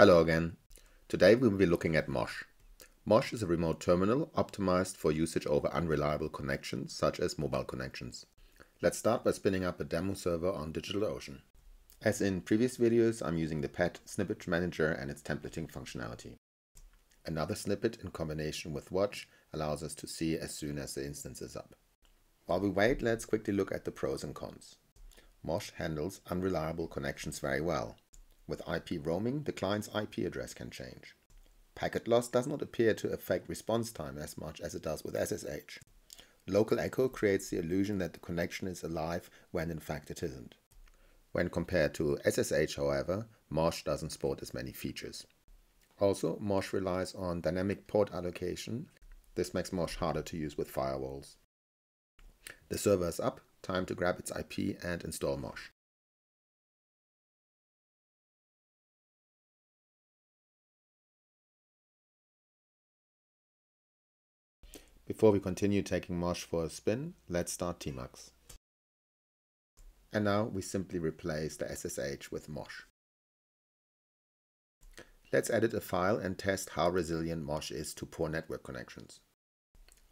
Hello again. Today we will be looking at Mosh. Mosh is a remote terminal optimized for usage over unreliable connections such as mobile connections. Let's start by spinning up a demo server on DigitalOcean. As in previous videos, I'm using the PET snippet manager and its templating functionality. Another snippet in combination with watch allows us to see as soon as the instance is up. While we wait, let's quickly look at the pros and cons. Mosh handles unreliable connections very well. With IP roaming, the client's IP address can change. Packet loss does not appear to affect response time as much as it does with SSH. Local echo creates the illusion that the connection is alive when in fact it isn't. When compared to SSH, however, Mosh doesn't sport as many features. Also, Mosh relies on dynamic port allocation. This makes Mosh harder to use with firewalls. The server is up, time to grab its IP and install Mosh. Before we continue taking Mosh for a spin, let's start Tmux. And now we simply replace the SSH with Mosh. Let's edit a file and test how resilient Mosh is to poor network connections.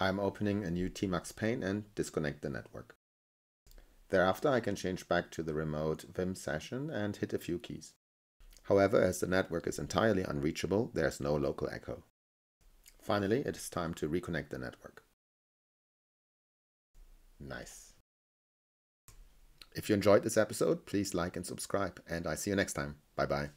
I'm opening a new Tmux pane and disconnect the network. Thereafter I can change back to the remote Vim session and hit a few keys. However, as the network is entirely unreachable, there's no local echo. Finally, it is time to reconnect the network. Nice. If you enjoyed this episode, please like and subscribe, and I see you next time. Bye bye.